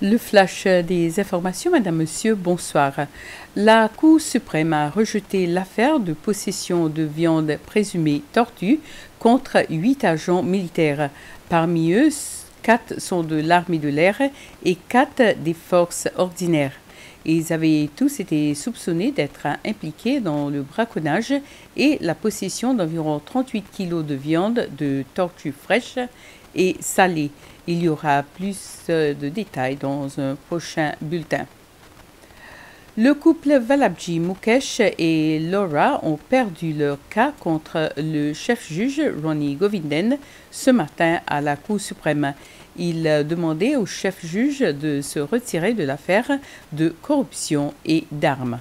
Le flash des informations, Madame, Monsieur, bonsoir. La Cour suprême a rejeté l'affaire de possession de viande présumée tortue contre huit agents militaires. Parmi eux, quatre sont de l'armée de l'air et quatre des forces ordinaires. Ils avaient tous été soupçonnés d'être impliqués dans le braconnage et la possession d'environ 38 kilos de viande de tortue fraîche et salée. Il y aura plus de détails dans un prochain bulletin. Le couple Valabji Mukesh et Laura ont perdu leur cas contre le chef-juge Ronnie Govinden ce matin à la Cour suprême. Il demandait au chef-juge de se retirer de l'affaire de corruption et d'armes.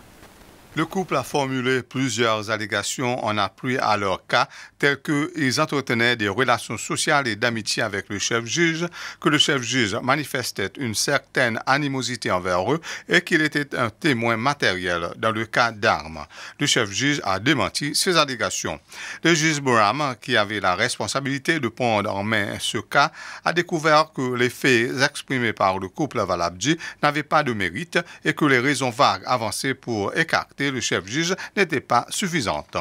Le couple a formulé plusieurs allégations en appui à leur cas, tels qu'ils entretenaient des relations sociales et d'amitié avec le chef-juge, que le chef-juge manifestait une certaine animosité envers eux et qu'il était un témoin matériel dans le cas d'armes. Le chef-juge a démenti ces allégations. Le juge Boram, qui avait la responsabilité de prendre en main ce cas, a découvert que les faits exprimés par le couple Valabji n'avaient pas de mérite et que les raisons vagues avancées pour écarter le chef-juge n'était pas suffisante.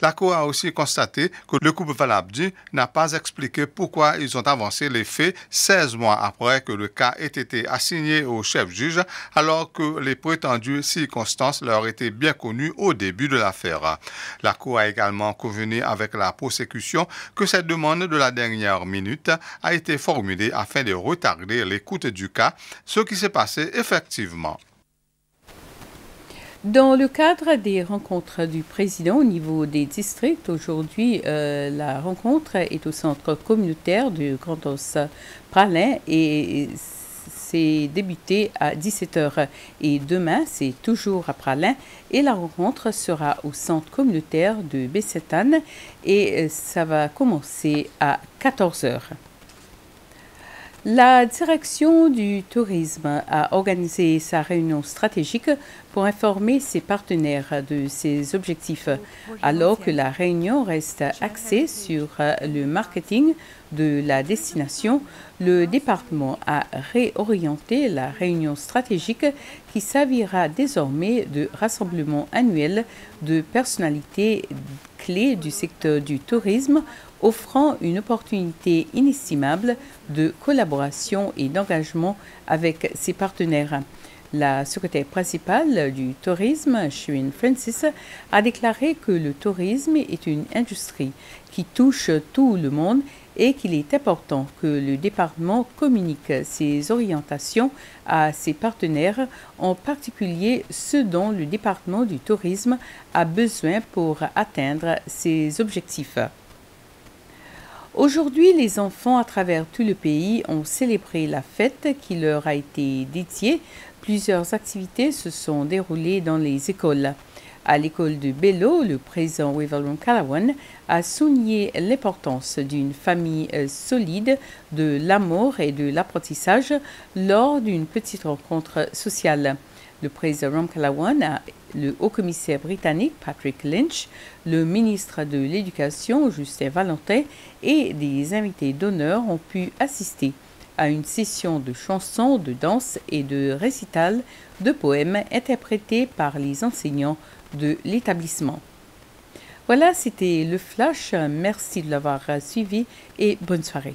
La Cour a aussi constaté que le couple Valabdi n'a pas expliqué pourquoi ils ont avancé les faits 16 mois après que le cas ait été assigné au chef-juge, alors que les prétendues circonstances leur étaient bien connues au début de l'affaire. La Cour a également convenu avec la prosécution que cette demande de la dernière minute a été formulée afin de retarder l'écoute du cas, ce qui s'est passé effectivement. Dans le cadre des rencontres du président au niveau des districts, aujourd'hui, euh, la rencontre est au centre communautaire du Grand Os Pralin et c'est débuté à 17h. Et demain, c'est toujours à Pralin et la rencontre sera au centre communautaire de Bessetane et ça va commencer à 14h. La direction du tourisme a organisé sa réunion stratégique pour informer ses partenaires de ses objectifs, alors que la réunion reste axée sur le marketing de la destination. Le département a réorienté la réunion stratégique qui servira désormais de rassemblement annuel de personnalités clés du secteur du tourisme offrant une opportunité inestimable de collaboration et d'engagement avec ses partenaires. La secrétaire principale du tourisme, Shirin Francis, a déclaré que le tourisme est une industrie qui touche tout le monde et qu'il est important que le département communique ses orientations à ses partenaires, en particulier ceux dont le département du tourisme a besoin pour atteindre ses objectifs. Aujourd'hui, les enfants à travers tout le pays ont célébré la fête qui leur a été dédiée. Plusieurs activités se sont déroulées dans les écoles. À l'école de Bello, le président Wevelon Calawan a souligné l'importance d'une famille euh, solide, de l'amour et de l'apprentissage lors d'une petite rencontre sociale. Le président Ram Kalawan, le haut-commissaire britannique Patrick Lynch, le ministre de l'Éducation Justin Valentin et des invités d'honneur ont pu assister à une session de chansons, de danse et de récital de poèmes interprétés par les enseignants de l'établissement. Voilà, c'était le flash. Merci de l'avoir suivi et bonne soirée.